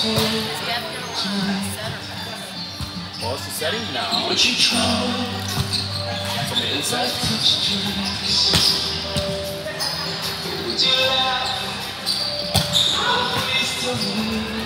Well, it's the setting now. Would you try? From the inside. Would you